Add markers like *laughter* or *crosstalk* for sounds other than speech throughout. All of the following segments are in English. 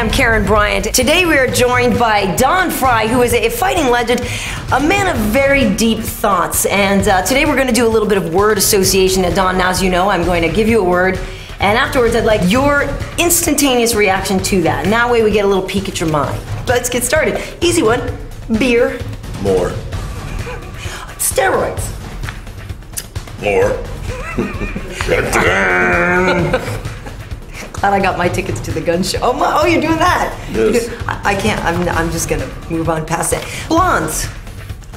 am Karyn Bryant. Today we are joined by Don Frye, who is a fighting legend, a man of very deep thoughts. And uh, today we're going to do a little bit of word association. And Don, now as you know, I'm going to give you a word. And afterwards, I'd like your instantaneous reaction to that. And that way we get a little peek at your mind. Let's get started. Easy one beer, More. steroids, More. *laughs* Glad I got my tickets to the gun show. Oh, my, oh you're doing that? Yes. I, I can't. I'm, I'm just gonna move on past that. Blondes.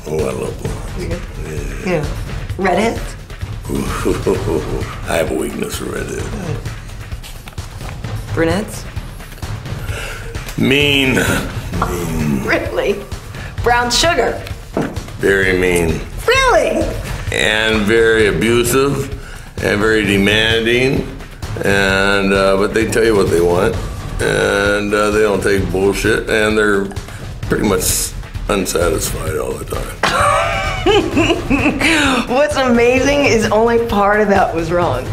oh, I love blondes. Yeah. Redheads. *laughs* I have a weakness for redhead. Brunettes. *laughs* Mean. Really? Brown sugar. Very mean. Really? And very abusive. And very demanding. And, uh, but they tell you what they want. And uh, they don't take bullshit. And they're pretty much unsatisfied all the time. *laughs* What's amazing is only part of that was wrong.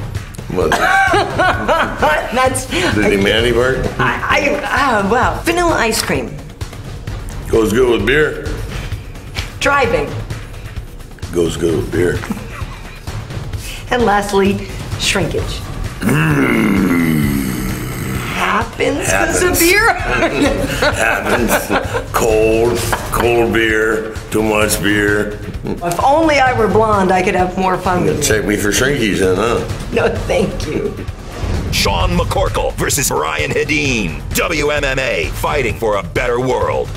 What, *laughs* That's. the demanding part I, I, ah, wow. Vanilla ice cream. goes good with beer. Driving. Goes good with beer. And lastly, shrinkage. Happens because of Happens. beer. *laughs* happens. cold, cold beer, too much beer. if only I were blonde, I could have more fun with it. Check me for shrinkies then, huh? No, thank you. Sean McCorkle versus Brian Hedin. WMMA fighting for a better world.